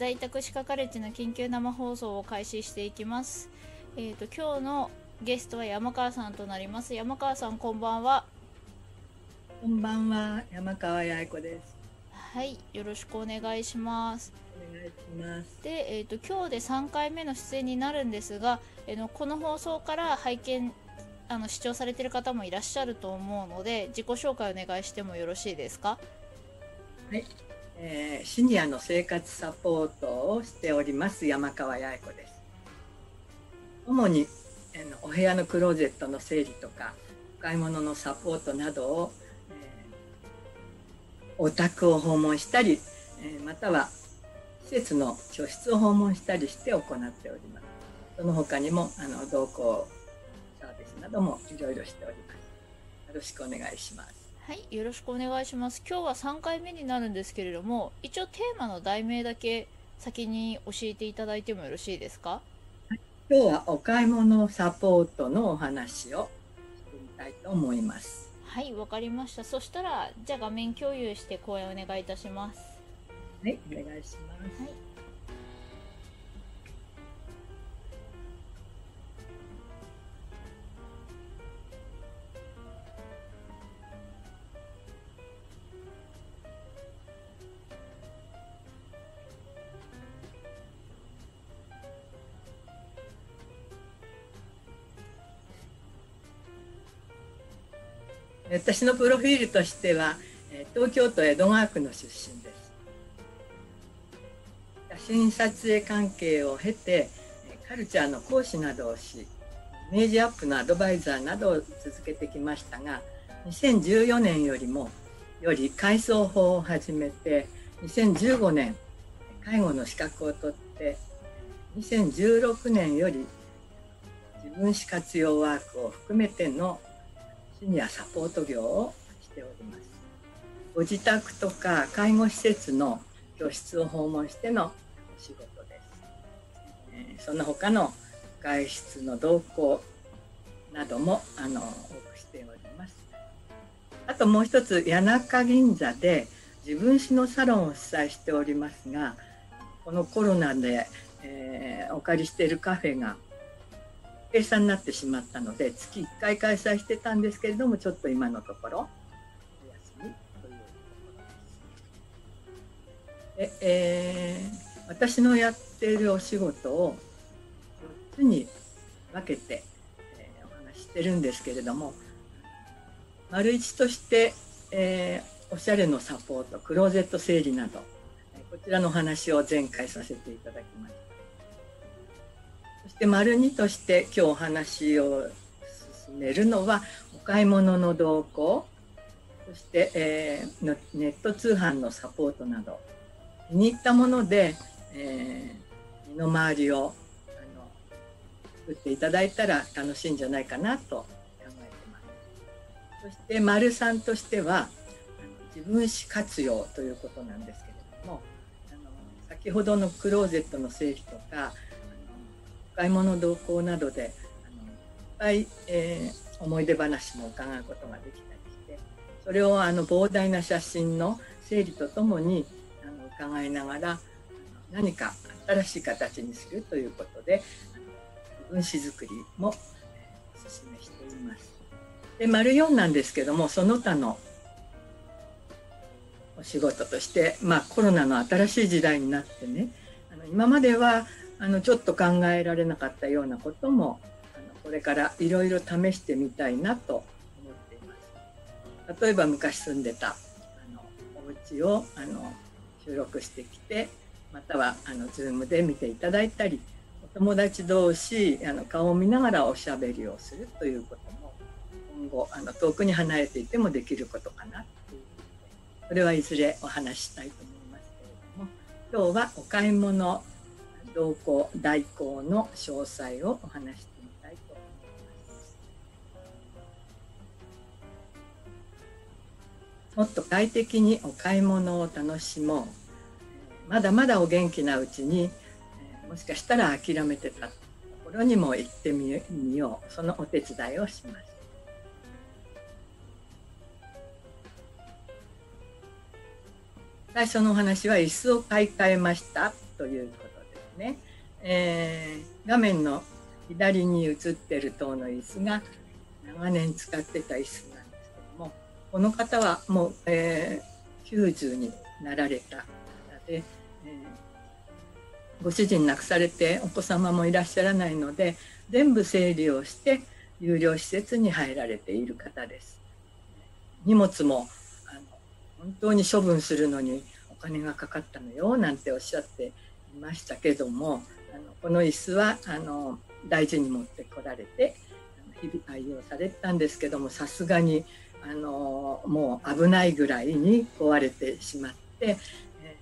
在宅歯科カレッジの緊急生放送を開始していきます。えっ、と今日のゲストは山川さんとなります。山川さんこんばんは。こんばんは、山川八重子です。はい、よろしくお願いします。お願いします。で、えっ、と今日で3回目の出演になるんですが、えーのこの放送から拝見あの視聴されている方もいらっしゃると思うので、自己紹介お願いしてもよろしいですか？はい、えーシニアの生活サポートをしております山川八重子です。主に、えーのお部屋のクローゼットの整理とか、お買い物のサポートなどを、えーお宅を訪問したり、えーまたは施設の居室を訪問したりして行っております。その他にもあの同行サービスなどもいろいろしております。よろしくお願いします。はい、よろしくお願いします。今日は3回目になるんですけれども、一応テーマの題名だけ先に教えていただいてもよろしいですか？今日はお買い物サポートのお話をしてみたいと思います。はい、わかりました。そしたら、じゃあ画面共有して講演お願いいたします。はい、お願いします。はい。私のプロフィールとしては、東京都江戸川区の出身です。写真撮影関係を経て、カルチャーの講師などをし、イメージアップのアドバイザーなどを続けてきましたが、2014年よりも、より改装法を始めて、2015年、介護の資格を取って、2016年より自分史活用ワークを含めてのシニアサポート業をしております。ご自宅とか介護施設の教室を訪問してのお仕事です。えーその他の外出の同行などもあの多くしております。あともう一つ谷中銀座で自分史のサロンを主催しておりますが、このコロナで、えーお借りしているカフェが閉鎖になってしまったので月1回開催してたんですけれどもちょっと今のところお休みというところです。でえー私のやっているお仕事を4つに分けて、えーお話ししてるんですけれども丸一として、えーおしゃれのサポートクローゼット整理などえこちらのお話を前回させていただきました。そして丸二として今日お話を進めるのはお買い物の動向そして、えーネット通販のサポートなど気に入ったもので、えー身の回りをあの作っていただいたら楽しいんじゃないかなと考えてます。そして丸三としては自分史活用ということなんですけれどもあの先ほどのクローゼットの整理とか買い物同行などであのいっぱい、えー思い出話も伺うことができたりしてそれをあの膨大な写真の整理とともにあの伺いながら何か新しい形にするということであの分史作りも、えーお勧めしています。で丸4なんですけどもその他のお仕事として、まあ、コロナの新しい時代になってねあの今まではあのちょっと考えられなかったようなこともあのこれからいろいろ試してみたいなと思っています。例えば昔住んでたあのお家をあの収録してきてまたはあの Zoom で見ていただいたりお友達同士あの顔を見ながらおしゃべりをするということも今後あの遠くに離れていてもできることかなということでそれはいずれお話したいと思いますけれども今日はお買い物同行代行の詳細をお話してみたいと思います。もっと快適にお買い物を楽しもう。まだまだお元気なうちに、もしかしたら諦めてたところにも行ってみよう。そのお手伝いをします。最初のお話は椅子を買い替えましたということね。えー、画面の左に映ってる塔の椅子が長年使ってた椅子なんですけどもこの方はもう、えー、90になられた方で、えー、ご主人亡くされてお子様もいらっしゃらないので全部整理をして有料施設に入られている方です。荷物もあの本当に処分するのにお金がかかったのよなんておっしゃってましたけどもあのこの椅子はあの大事に持ってこられて日々愛用されたんですけどもさすがにあのもう危ないぐらいに壊れてしまって、え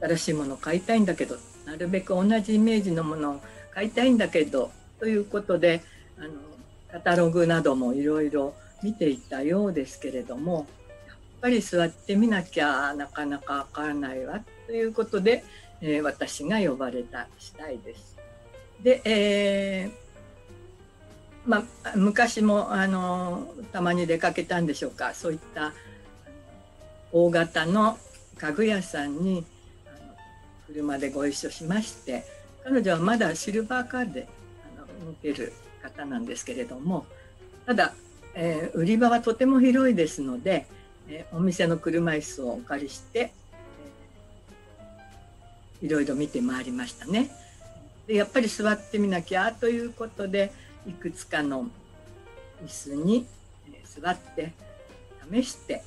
ー、新しいものを買いたいんだけどなるべく同じイメージのものを買いたいんだけどということであのカタログなどもいろいろ見ていたようですけれどもやっぱり座ってみなきゃなかなかわからないわ。ということで、えー、私が呼ばれた次第です。で、えーまあ、昔もあのたまに出かけたんでしょうかそういった大型の家具屋さんに車でご一緒しまして彼女はまだシルバーカーであの動ける方なんですけれどもただ、えー、売り場はとても広いですので、えー、お店の車椅子をお借りして、いろいろ見て回りましたね。でやっぱり座ってみなきゃということでいくつかの椅子に座って試して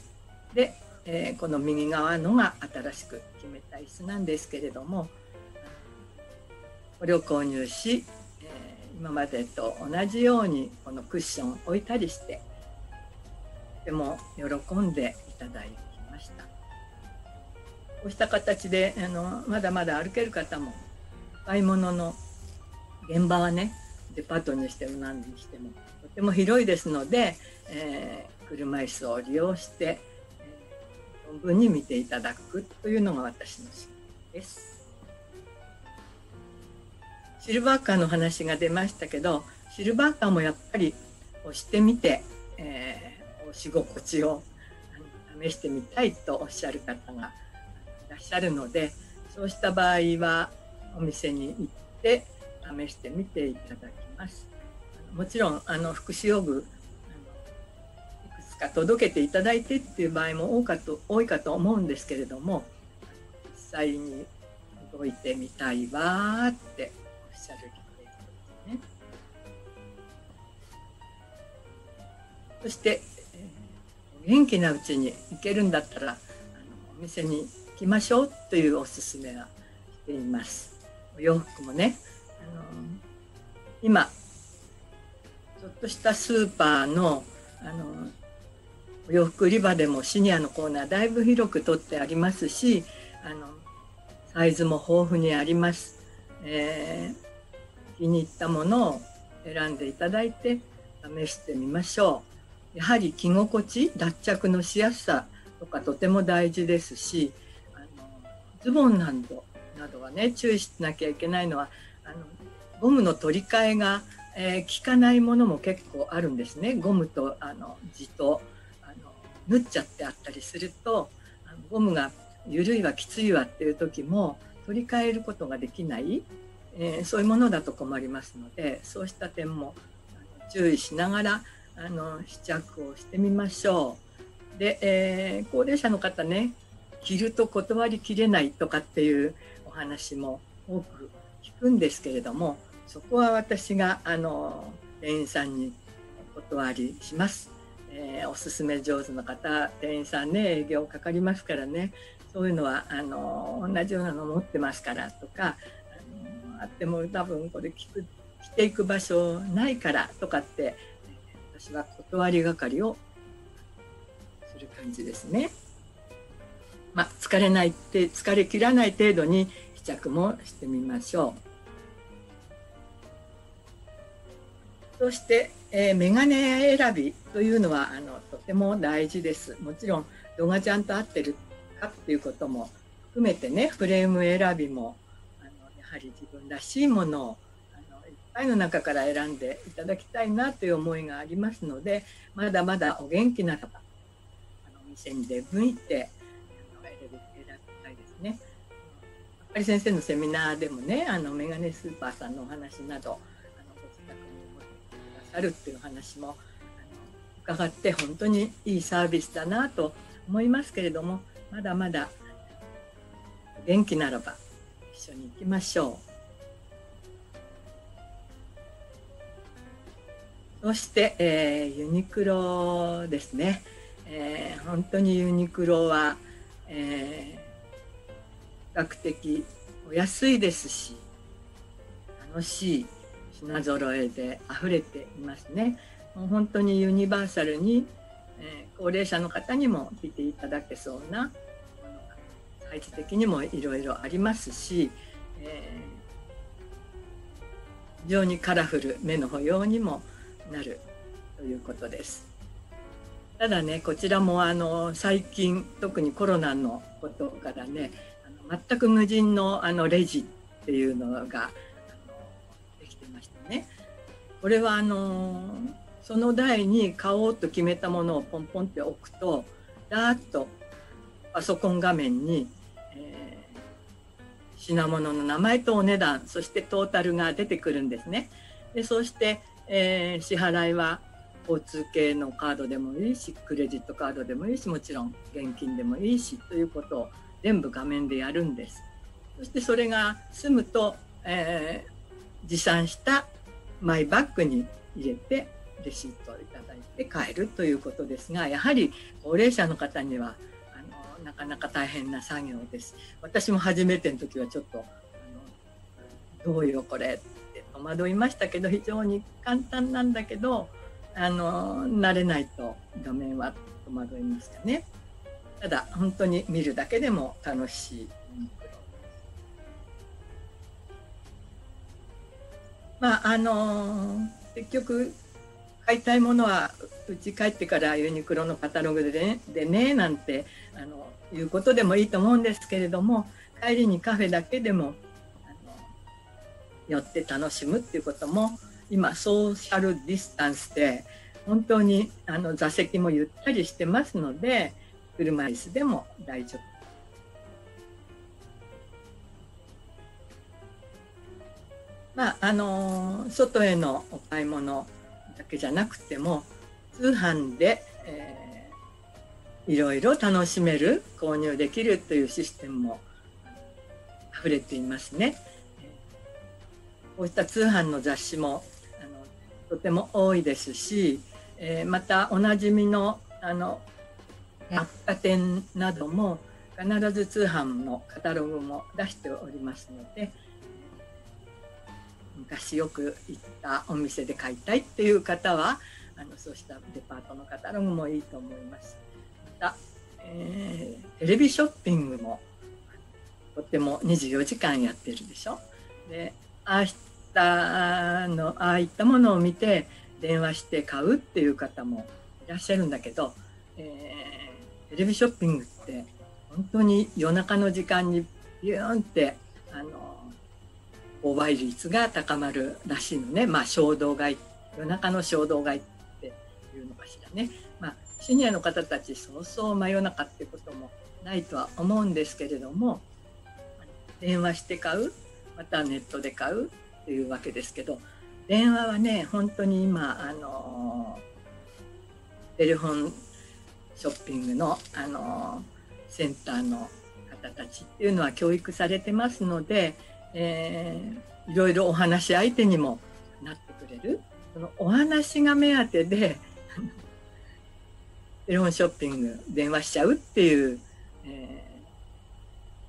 で、えー、この右側のが新しく決めた椅子なんですけれどもこれを購入し、えー、今までと同じようにこのクッションを置いたりしてとても喜んでいただきましたこうした形であのまだまだ歩ける方も買い物の現場はねデパートにしても何にしてもとても広いですので、えー、車椅子を利用して、えー、存分に見ていただくというのが私の仕事です。シルバーカーの話が出ましたけどシルバーカーもやっぱり押してみて、えー、押し心地を試してみたいとおっしゃる方がらっしゃるのでそうした場合はお店に行って試してみていただきます。もちろんあの福祉用具いくつか届けていただいてっていう場合も多かと多いかと思うんですけれども実際に届いてみたいわっておっしゃるリクエストですね。そして、えー、元気なうちに行けるんだったらあのお店に来ましょうというおすすめはしています。お洋服もね。あの今ちょっとしたスーパーのあのお洋服売り場でもシニアのコーナーだいぶ広く取ってありますしあのサイズも豊富にあります、えー、気に入ったものを選んでいただいて試してみましょう。やはり着心地脱着のしやすさとかとても大事ですしズボンなどなどはね注意しなきゃいけないのはあのゴムの取り替えが、えー、効かないものも結構あるんですねゴムとあの地とあの縫っちゃってあったりするとあのゴムが緩いわきついわっていう時も取り替えることができない、えー、そういうものだと困りますのでそうした点も注意しながらあの試着をしてみましょう。で、えー、高齢者の方ね着ると断りきれないとかっていうお話も多く聞くんですけれどもそこは私があの店員さんにお断りします。えー、おすすめ上手な方店員さんね営業かかりますからねそういうのはあの同じようなの持ってますからとかあのあっても多分これ聞く着ていく場所ないからとかって私は断り係をする感じですね。まあ、疲れないって疲れ切らない程度に試着もしてみましょう。そして、えー、メガネ選びというのはあのとても大事です。もちろん度がちゃんと合ってるかっていうことも含めてねフレーム選びもあのやはり自分らしいものをあのいっぱいの中から選んでいただきたいなという思いがありますのでまだまだお元気な方あのお店に出向いてあの選び選びたいですね。あり先生のセミナーでもねあのメガネスーパーさんのお話などあのご自宅に持ってくださるっていう話も伺って本当にいいサービスだなと思いますけれどもまだまだ元気ならば一緒に行きましょう。そして、えー、ユニクロですね、えー、本当にユニクロは、えー、較的お安いですし楽しい品揃えで溢れていますね。もう本当にユニバーサルに、えー、高齢者の方にも来ていただけそうな配置的にもいろいろありますし、えー、非常にカラフル目の保養にもなるということです。ただねこちらもあの最近特にコロナのことからね全く無人のあのレジっていうのがあのできてましたね。これはあのその台に買おうと決めたものをポンポンって置くとダーッとパソコン画面にえ品物の名前とお値段そしてトータルが出てくるんですね。でそして、えー、支払いは交通系のカードでもいいしクレジットカードでもいいしもちろん現金でもいいしということを全部画面でやるんです。そしてそれが済むと、えー、持参したマイバッグに入れてレシートをいただいて帰るということですがやはり高齢者の方にはあのなかなか大変な作業です。私も初めての時はちょっとあのどうよこれって戸惑いましたけど非常に簡単なんだけどあの慣れないと画面は戸惑いましたね。ただ本当に見るだけでも楽しい。まああの結局買いたいものはうち帰ってからユニクロのカタログでねでねなんてあのいうことでもいいと思うんですけれども帰りにカフェだけでも寄って楽しむっていうことも今ソーシャルディスタンスで本当にあの座席もゆったりしてますので車椅子でも大丈夫。まああの外へのお買い物だけじゃなくても通販で、えーいろいろ楽しめる購入できるというシステムも溢れていますね。こうした通販の雑誌もあのとても多いですし、えー、またおなじみのあの百貨店なども必ず通販のカタログも出しておりますので昔よく行ったお店で買いたいっていう方はあのそうしたデパートのカタログもいいと思います。また、えー、テレビショッピングもとっても24時間やってるでしょ？でああしたのああいったものを見て電話して買うっていう方もいらっしゃるんだけど、えー、テレビショッピングって本当に夜中の時間にビューンってあの購買率が高まるらしいのね、まあ、衝動買い夜中の衝動買いっていうのかしらね。まあシニアの方たちそうそう真夜中ってこともないとは思うんですけれども電話して買うまたネットで買うっていうわけですけど電話はね本当に今あのテレフォンショッピングのあのセンターの方たちっていうのは教育されてますので、えー、いろいろお話し相手にもなってくれるそのお話が目当てでテレフォンショッピング電話しちゃうっていう、え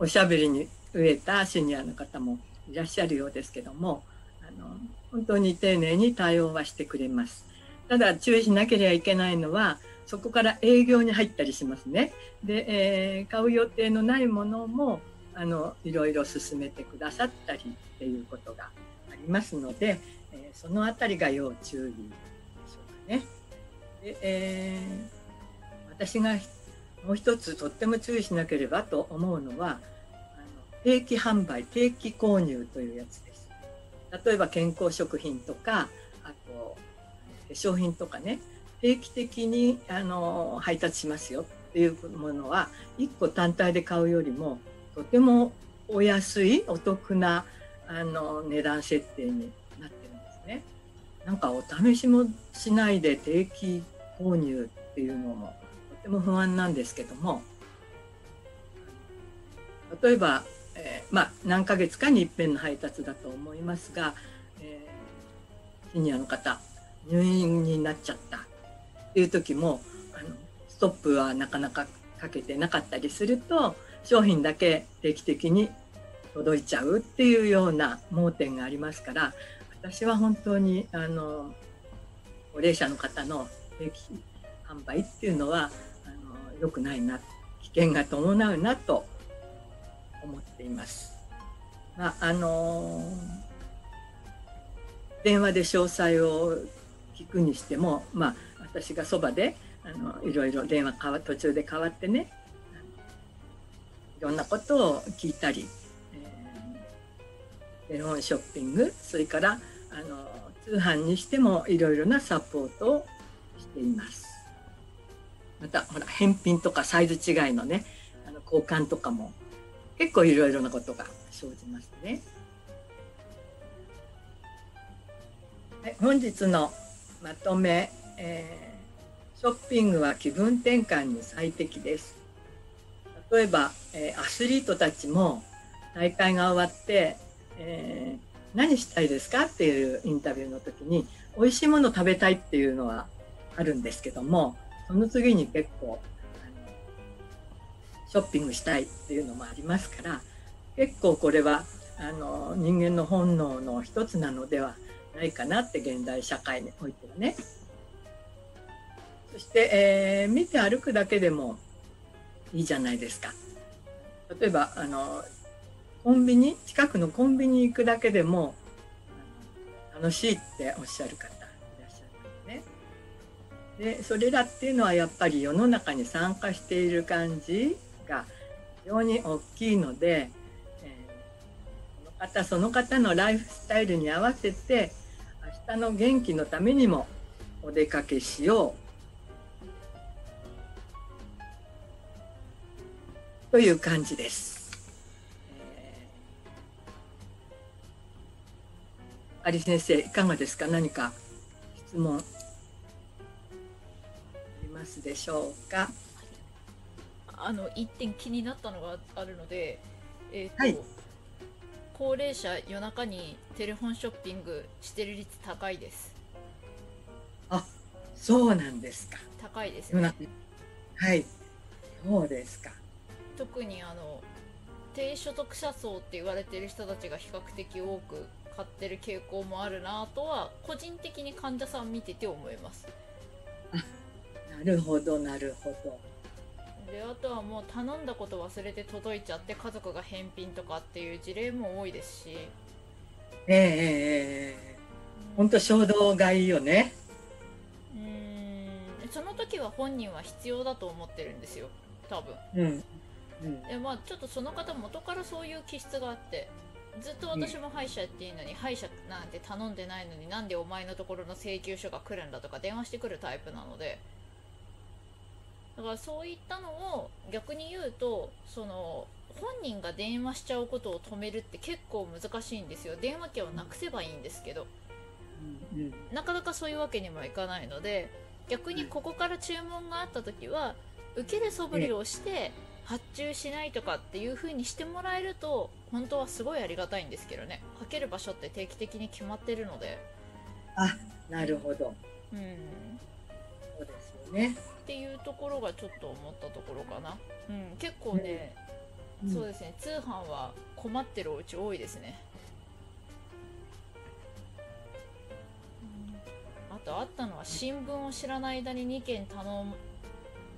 ー、おしゃべりに飢えたシニアの方もいらっしゃるようですけどもあの本当に丁寧に対応はしてくれます。ただ注意しなければいけないのはそこから営業に入ったりしますね。で、えー、買う予定のないものもあのいろいろ進めてくださったりっていうことがありますので、えー、そのあたりが要注意でしょうかね。でえー私がもう一つとっても注意しなければと思うのはあの定期販売定期購入というやつです例えば健康食品とかあと化粧品とかね定期的にあの配達しますよっていうものは1個単体で買うよりもとてもお安いお得なあの値段設定になってるんですね。なんかお試しもしないで定期購入っていうのもとても不安なんですけども例えば、えー、まあ、何ヶ月かに一遍の配達だと思いますが、えー、シニアの方入院になっちゃったていう時もあのストップはなかなかかけてなかったりすると商品だけ定期的に届いちゃうっていうような盲点がありますから私は本当にあの高齢者の方の定期販売っていうのはあの良くないな危険が伴うなと思っています。まああの電話で詳細を聞くにしても、まあ、私がそばであのいろいろ電話かわ途中で変わってねいろんなことを聞いたり、えー、テレフォンショッピングそれからあの通販にしてもいろいろなサポートをしています。またほら返品とかサイズ違いのねあの交換とかも結構いろいろなことが生じますね。はい、本日のまとめ、えー、ショッピングは気分転換に最適です。例えば、えー、アスリートたちも大会が終わって、えー、何したいですかっていうインタビューの時に美味しいもの食べたいっていうのはあるんですけどもその次に結構ショッピングしたいっていうのもありますから結構これはあの人間の本能の一つなのではないかなって現代社会においてはね。そして、えー、見て歩くだけでもいいじゃないですか。例えばあのコンビニ近くのコンビニ行くだけでも楽しいっておっしゃる方いらっしゃるんですね。でそれらっていうのはやっぱり世の中に参加している感じが非常に大きいので、えー、その方その方のライフスタイルに合わせて明日の元気のためにもお出かけしようという感じです。有先生いかがですか？何か質問ありますでしょうか？あの一点気になったのがあるので、えーと、はい、高齢者夜中にテレフォンショッピングしてる率高いです。あそうなんですか。高いですね。はい。そうですか特にあの低所得者層って言われてる人たちが比較的多く買ってる傾向もあるなとは個人的に患者さん見てて思います。あ なるほどなるほど。であとはもう頼んだこと忘れて届いちゃって家族が返品とかっていう事例も多いですし。ええええ本当衝動買いよね。うん。その時は本人は必要だと思ってるんですよ多分。うんうん、でまあちょっとその方元からそういう気質があってずっと私も歯医者っていうのに、うん、歯医者なんて頼んでないのになんでお前のところの請求書が来るんだとか電話してくるタイプなので。だからそういったのを逆に言うとその本人が電話しちゃうことを止めるって結構難しいんですよ。電話機をなくせばいいんですけど、うん。うん、なかなかそういうわけにもいかないので逆にここから注文があった時は受ける素振りをして、発注しないとかっていう風にしてもらえると本当はすごいありがたいんですけどね。かける場所って定期的に決まってるので。あなるほど。うん。そうですよね。っていうところがちょっと思ったところかな。うん。結構ね、うん、そうですね。通販は困ってるお家多いですね。あとあったのは新聞を知らない間に2件頼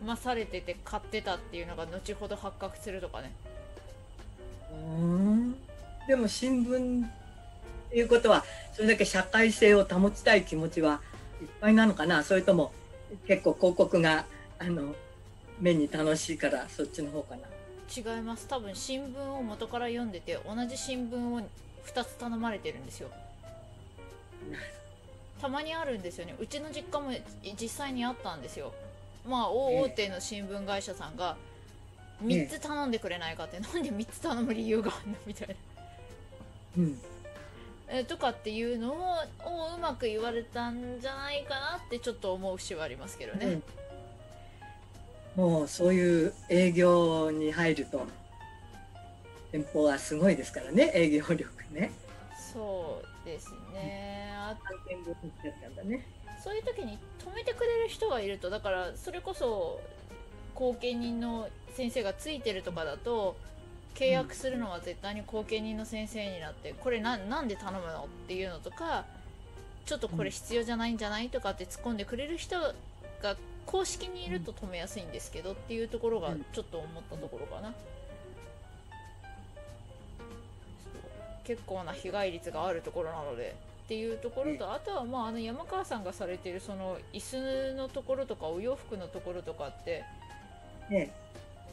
まされてて買ってたっていうのが後ほど発覚するとかね。うん。でも新聞っていうことはそれだけ社会性を保ちたい気持ちはいっぱいなのかな？それとも結構広告があの目に楽しいからそっちの方かな？違います。多分新聞を元から読んでて同じ新聞を2つ頼まれてるんですよ。たまにあるんですよね。うちの実家も実際にあったんですよまあ大手の新聞会社さんが3つ頼んでくれないかって、なんで3つ頼む理由があるのみたいな。うんえとかっていうのををうまく言われたんじゃないかなってちょっと思う節はありますけどね。うんもうそういう営業に入ると店舗はすごいですからね営業力ねそうですね。あ半券分になっちゃったんだねそういう時に止めてくれる人がいるとだからそれこそ後見人の先生がついてるとかだと契約するのは絶対に後見人の先生になってこれななんで頼むのっていうのとかちょっとこれ必要じゃないんじゃないとかって突っ込んでくれる人が公式にいると止めやすいんですけどっていうところがちょっと思ったところかな。結構な被害率があるところなのでっていうところとあとはまああの山川さんがされているその椅子のところとかお洋服のところとかってね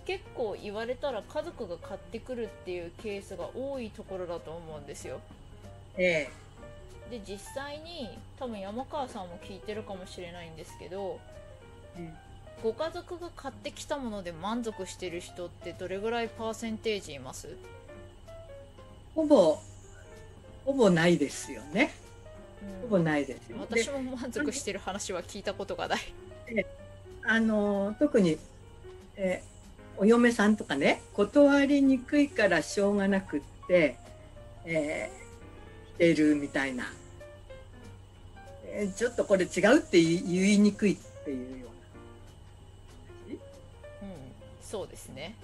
結構言われたら家族が買ってくるっていうケースが多いところだと思うんですよ。えで実際に多分山川さんも聞いてるかもしれないんですけどえご家族が買ってきたもので満足してる人ってどれぐらいパーセンテージいます？ほぼほぼないですよね。うんほぼないですよ。で私も満足してる話は聞いたことがない。あの特に、えーお嫁さんとかね断りにくいからしょうがなくって、えー、来てるみたいな、えーちょっとこれ違うって言いにくいっていうようんそうですね。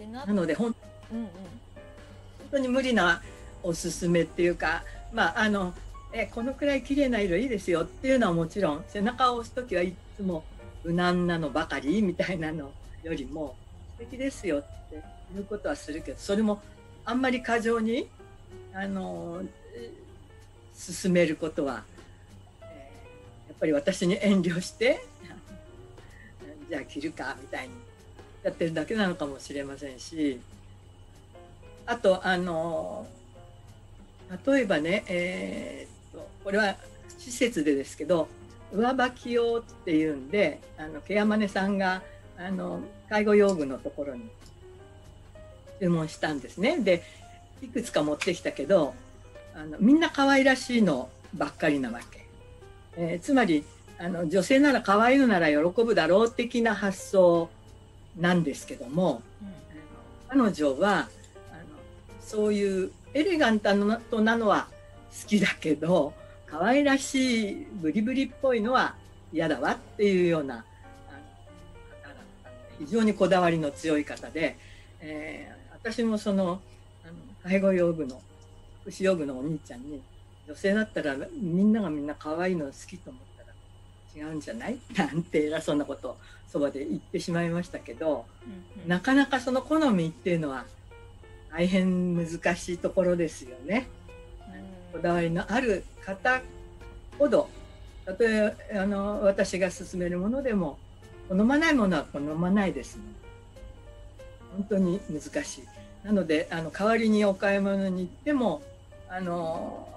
うななので本うんうん。当に無理なおすすめっていうかまああのえこのくらい綺麗な色いいですよっていうのはもちろん背中を押す時はいつも無難なのばかりみたいなのよりも素敵ですよっていうことはするけどそれもあんまり過剰にあの進めることは、えーやっぱり私に遠慮して じゃあ着るかみたいにやってるだけなのかもしれませんしあとあの例えばね、えーっとこれは施設でですけど上履き用っていうんであのケアマネさんがあの介護用具のところに注文したんですね。でいくつか持ってきたけどあのみんな可愛らしいのばっかりなわけ、えーつまりあの女性なら可愛いのなら喜ぶだろう的な発想なんですけども、あの彼女はあのそういうエレガントなとなのは好きだけど可愛らしいブリブリっぽいのは嫌だわっていうような非常にこだわりの強い方で、えー私もそのあの介護用具の福祉用具のお兄ちゃんに女性だったらみんながみんな可愛いの好きと思ったら違うんじゃない？なんて偉そうなことをそばで言ってしまいましたけど。うんうんなかなかその好みっていうのは大変難しいところですよね。こだわりのある方ほどたとえあの私が勧めるものでも好まないものは好まないですもん本当に難しい。なのであの代わりにお買い物に行ってもあの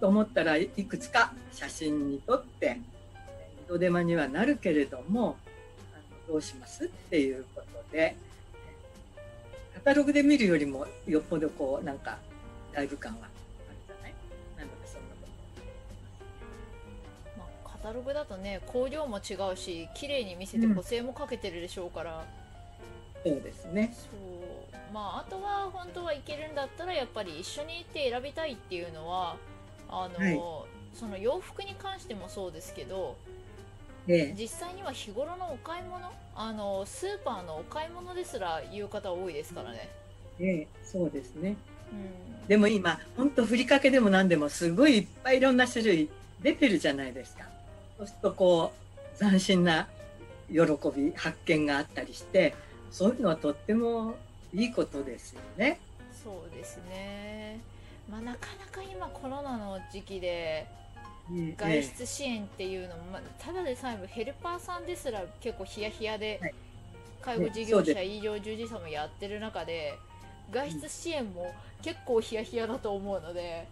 と思ったらいくつか写真に撮って二度手間にはなるけれどもあのどうしますっていうことでタログで見るよりもよっぽどこうなんかライブ感はあるじゃない？なのでそんなことまあ、カタログだとね香料も違うし綺麗に見せてうん。補正もかけてるでしょうから、そうですね。そう。まああとは本当はいけるんだったらやっぱり一緒に行って選びたいっていうのはあの、はい。その洋服に関してもそうですけどで、実際には日頃のお買い物？あのスーパーのお買い物ですら言う方多いですからね。でそうですね。うんでも今本当ふりかけでも何でもすごいいっぱいいろんな種類出てるじゃないですか。そうするとこう斬新な喜び発見があったりしてそういうのはとってもいいことですよね。そうですね。まあなかなか今コロナの時期で外え出支援っていうのも、まあただでさえヘルパーさんですら結構ヒヤヒヤで、はい。介護事業者、医療従事者もやってる中で外出支援も結構ヒヤヒヤだと思うので、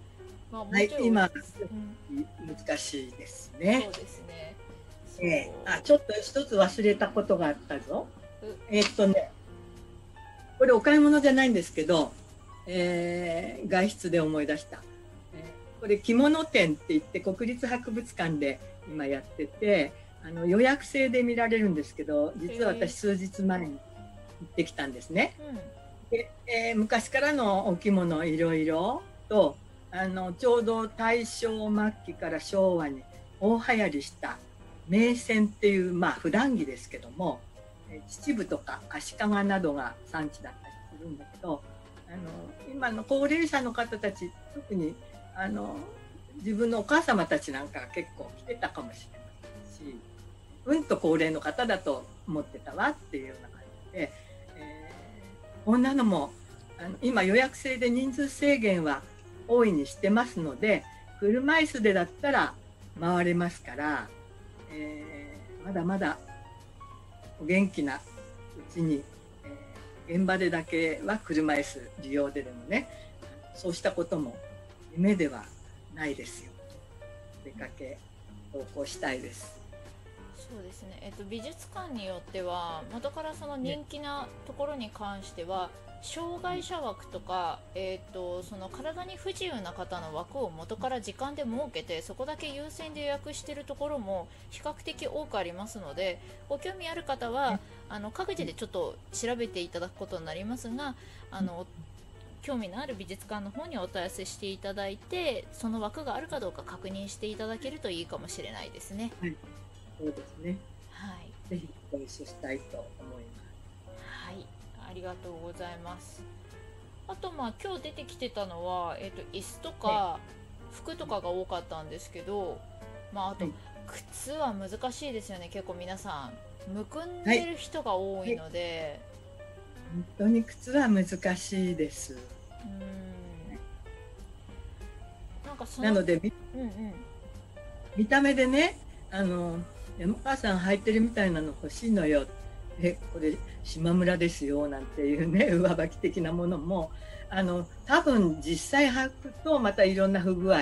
まあ、もうちょい、はい今うん。難しいですそうね。ですね。えあちょっと一つ忘れたことがあったぞ。う。えーっとねこれお買い物じゃないんですけど、えー外出で思い出した、えーこれ着物展って言って国立博物館で今やっててあの予約制で見られるんですけど実は私数日前に行ってきたんですね。うんで、えー昔からのお着物いろいろとあのちょうど大正末期から昭和に大流行りした名船っていうまあ普段着ですけどもえー秩父とか足利などが産地だったりするんだけどあの今の高齢者の方たち特にあの自分のお母様たちなんかが結構来てたかもしれませんしうんと高齢の方だと思ってたわっていうような感じで。えーこんなのもあの今予約制で人数制限は大いにしてますので車椅子でだったら回れますから、えーまだまだお元気なうちに、えー現場でだけは車椅子利用ででもねそうしたことも夢ではないですよ。出かけ投稿したいです。そうですね、えっと、美術館によっては元からその人気なところに関しては、障害者枠とか、えっと、その体に不自由な方の枠を元から時間で設けてそこだけ優先で予約しているところも比較的多くありますのでご興味ある方はあの各自でちょっと調べていただくことになりますがあの興味のある美術館の方にお問い合わせしていただいてその枠があるかどうか確認していただけるといいかもしれないですね。そうですねはいぜひご一緒したいと思います。はい、ありがとうございます。あとまあ今日出てきてたのはえっ、と椅子とか服とかが多かったんですけど、まああとはい靴は難しいですよね。結構皆さんむくんでる人が多いので、本当に靴は難しいです。なんかなのでみうんうん。見た目でね、あの山川さん履いてるみたいなの欲しいのよ。えこれ島村ですよなんていうね 上履き的なものも。あの多分実際履くとまたいろんな不具合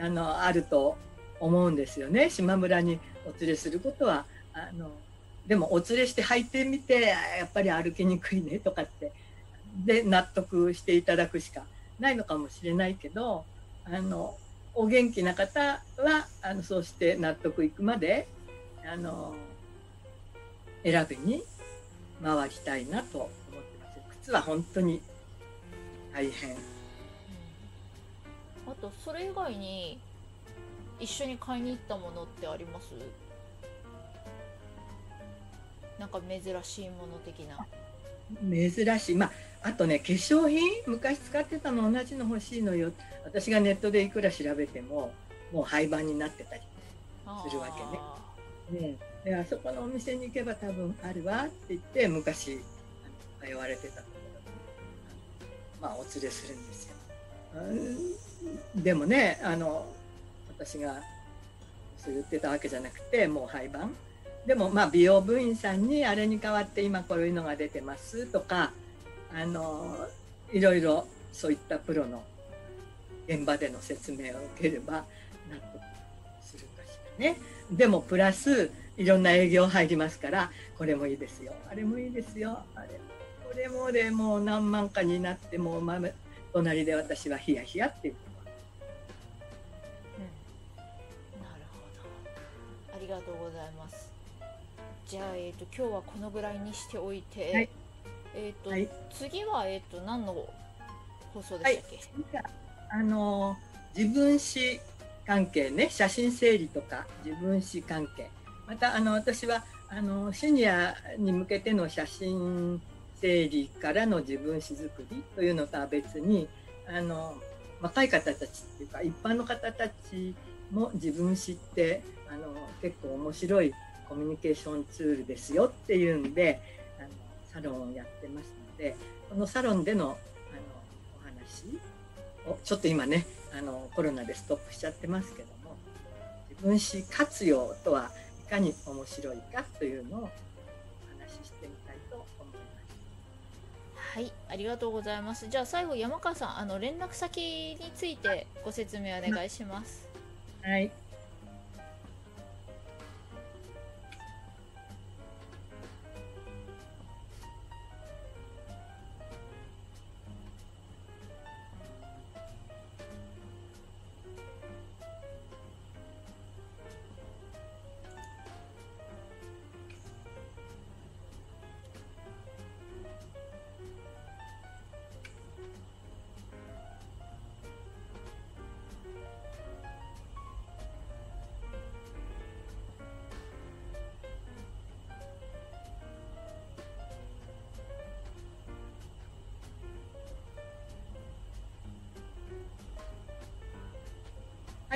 あのあると思うんですよね。島村にお連れすることは。あのでもお連れして履いてみてあやっぱり歩きにくいねとかってで納得していただくしかないのかもしれないけどあのお元気な方はあのそうして納得いくまであの選びに回りたいなと思ってます。靴は本当に大変。うん。あとそれ以外に一緒に買いに行ったものってあります？なんか珍しいもの的な。珍しい。まああとね化粧品？昔使ってたの同じの欲しいのよ。私がネットでいくら調べてももう廃盤になってたりするわけね。であそこのお店に行けば多分あるわって言って昔通われてたところまあお連れするんですよ。うん。でもねあの私がそう言ってたわけじゃなくてもう廃盤でもまあ美容部員さんにあれに代わって今こういうのが出てますとかあのいろいろそういったプロの現場での説明を受ければ納得するかしらね。でもプラスいろんな営業入りますからこれもいいですよ。あれもいいですよ。あれこれもでもう何万かになってもうま隣で私はヒヤヒヤっていううん。なるほど。ありがとうございます。じゃあ、えー、と今日はこのぐらいにしておいて、はい。えっ、と、はい。次は、えー、と何の放送でしたっけ、じゃああの自分史関係ね。写真整理とか自分史関係。またあの私はあのシニアに向けての写真整理からの自分史作りというのとは別にあの若い方たちっていうか一般の方たちも自分史ってあの結構面白いコミュニケーションツールですよっていうんであのサロンをやってますのでこのサロンでのあのお話をちょっと今ねあのコロナでストップしちゃってますけども自分史活用とはいかに面白いかというのをお話ししてみたいと思います。はいありがとうございます。じゃあ最後山川さんあの連絡先についてご説明お願いします。はい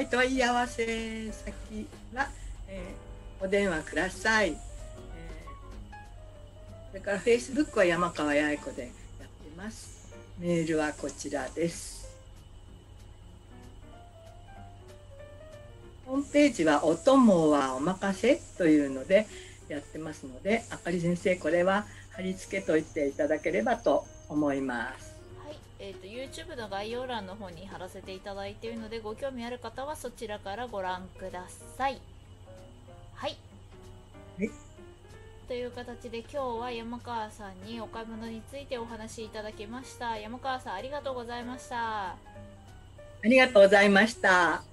はい、問い合わせ先は、えーお電話ください。えーそれから Facebook は山川八重子でやってます。メールはこちらです。ホームページはお供はお任せというのでやってますので、あかり先生、これは貼り付けといていただければと思います。はい、えー、と YouTube の概要欄の方に貼らせていただいているのでご興味ある方はそちらからご覧ください。はい、はいという形で今日は山川さんにお買い物についてお話しいただきました。山川さんありがとうございました。ありがとうございました。